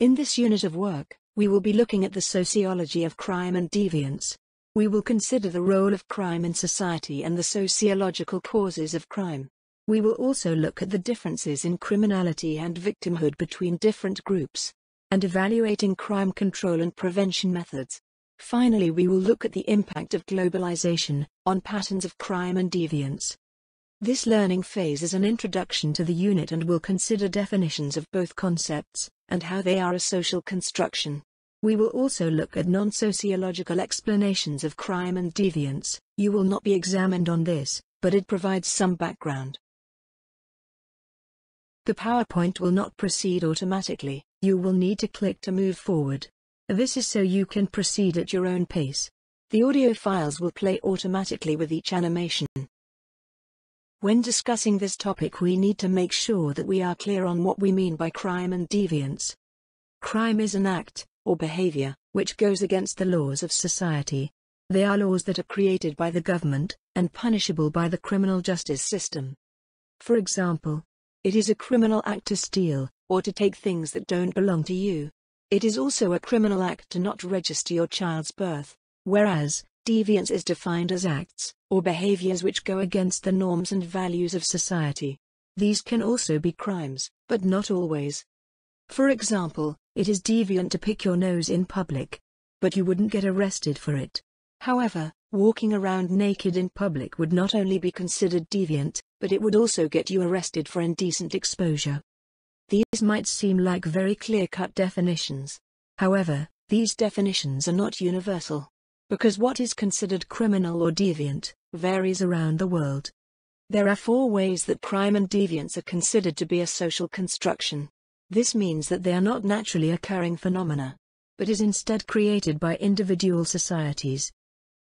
In this unit of work, we will be looking at the sociology of crime and deviance. We will consider the role of crime in society and the sociological causes of crime. We will also look at the differences in criminality and victimhood between different groups, and evaluating crime control and prevention methods. Finally, we will look at the impact of globalization on patterns of crime and deviance. This learning phase is an introduction to the unit and will consider definitions of both concepts and how they are a social construction. We will also look at non-sociological explanations of crime and deviance. You will not be examined on this, but it provides some background. The PowerPoint will not proceed automatically. You will need to click to move forward. This is so you can proceed at your own pace. The audio files will play automatically with each animation. When discussing this topic we need to make sure that we are clear on what we mean by crime and deviance. Crime is an act, or behavior, which goes against the laws of society. They are laws that are created by the government, and punishable by the criminal justice system. For example, it is a criminal act to steal, or to take things that don't belong to you. It is also a criminal act to not register your child's birth, whereas, deviance is defined as acts, or behaviors which go against the norms and values of society. These can also be crimes, but not always. For example, it is deviant to pick your nose in public. But you wouldn't get arrested for it. However, walking around naked in public would not only be considered deviant, but it would also get you arrested for indecent exposure. These might seem like very clear-cut definitions. However, these definitions are not universal. Because what is considered criminal or deviant varies around the world. There are four ways that crime and deviance are considered to be a social construction. This means that they are not naturally occurring phenomena, but is instead created by individual societies.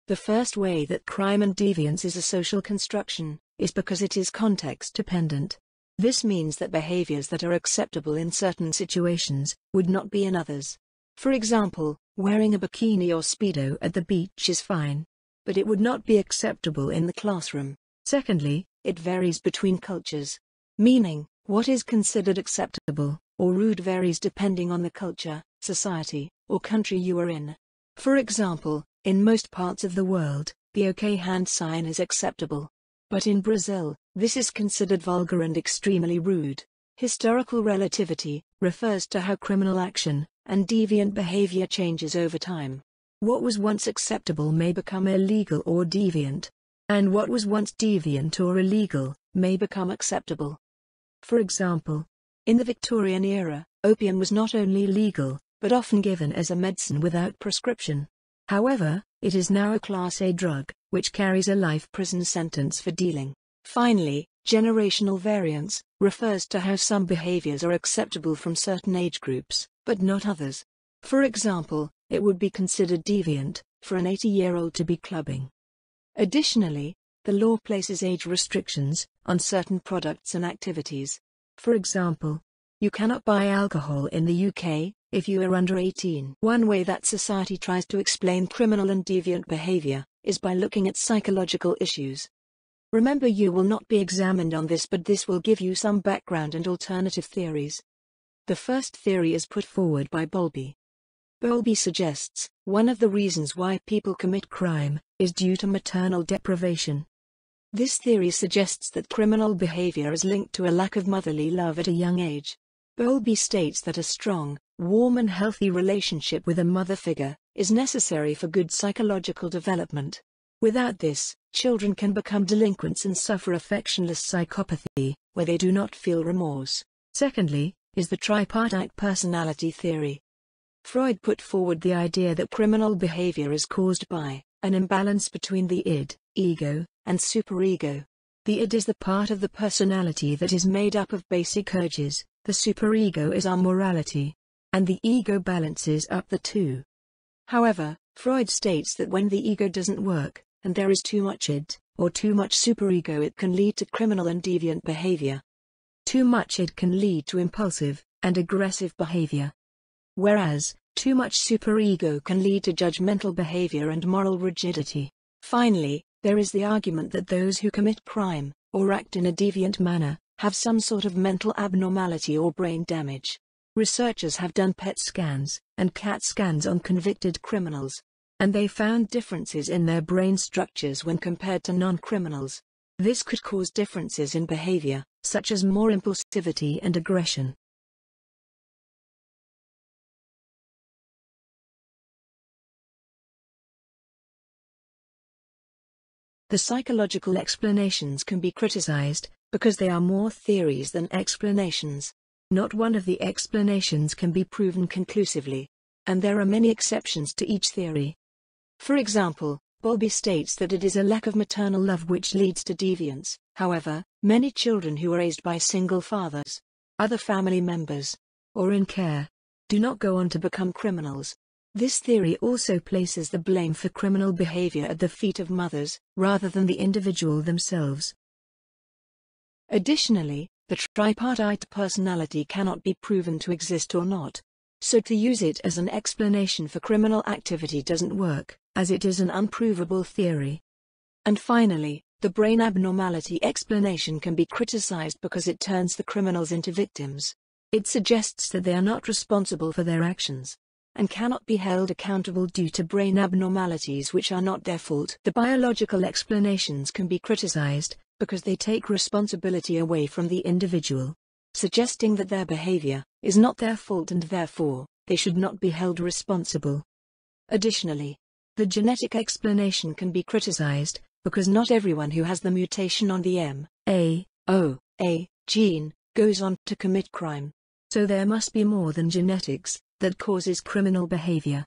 The first way that crime and deviance is a social construction is because it is context dependent. This means that behaviors that are acceptable in certain situations would not be in others. For example, wearing a bikini or speedo at the beach is fine, but it would not be acceptable in the classroom. Secondly, it varies between cultures. Meaning, what is considered acceptable or rude varies depending on the culture, society, or country you are in. For example, in most parts of the world, the OK hand sign is acceptable. But in Brazil, this is considered vulgar and extremely rude. Historical relativity refers to how criminal action and deviant behavior changes over time. What was once acceptable may become illegal or deviant, and what was once deviant or illegal may become acceptable. For example, in the Victorian era, opium was not only legal, but often given as a medicine without prescription. However, it is now a Class A drug, which carries a life prison sentence for dealing. Finally, generational variance refers to how some behaviors are acceptable from certain age groups, but not others. For example, it would be considered deviant for an 80-year-old to be clubbing. Additionally, the law places age restrictions on certain products and activities. For example, you cannot buy alcohol in the UK if you are under 18. One way that society tries to explain criminal and deviant behavior is by looking at psychological issues. Remember you will not be examined on this but this will give you some background and alternative theories. The first theory is put forward by Bowlby. Bowlby suggests, one of the reasons why people commit crime, is due to maternal deprivation. This theory suggests that criminal behavior is linked to a lack of motherly love at a young age. Bowlby states that a strong, warm and healthy relationship with a mother figure is necessary for good psychological development. Without this, children can become delinquents and suffer affectionless psychopathy, where they do not feel remorse. Secondly, is the tripartite personality theory. Freud put forward the idea that criminal behavior is caused by an imbalance between the id, ego, and superego. The id is the part of the personality that is made up of basic urges, the superego is our morality, and the ego balances up the two. However, Freud states that when the ego doesn't work, and there is too much id, or too much superego it can lead to criminal and deviant behavior. Too much id can lead to impulsive and aggressive behavior. Whereas, too much superego can lead to judgmental behavior and moral rigidity. Finally, there is the argument that those who commit crime, or act in a deviant manner, have some sort of mental abnormality or brain damage. Researchers have done PET scans and CAT scans on convicted criminals, and they found differences in their brain structures when compared to non-criminals. This could cause differences in behavior, such as more impulsivity and aggression. The psychological explanations can be criticized, because they are more theories than explanations. Not one of the explanations can be proven conclusively. And there are many exceptions to each theory. For example, Bowlby states that it is a lack of maternal love which leads to deviance. However, many children who are raised by single fathers, other family members, or in care, do not go on to become criminals. This theory also places the blame for criminal behavior at the feet of mothers, rather than the individual themselves. Additionally, the tripartite personality cannot be proven to exist or not. So to use it as an explanation for criminal activity doesn't work, as it is an unprovable theory. And finally, the brain abnormality explanation can be criticized because it turns the criminals into victims. It suggests that they are not responsible for their actions and cannot be held accountable due to brain abnormalities which are not their fault. The biological explanations can be criticized because they take responsibility away from the individual, suggesting that their behavior is not their fault and therefore, they should not be held responsible. Additionally, the genetic explanation can be criticized because not everyone who has the mutation on the M, A, O, A gene goes on to commit crime. So there must be more than genetics that causes criminal behavior.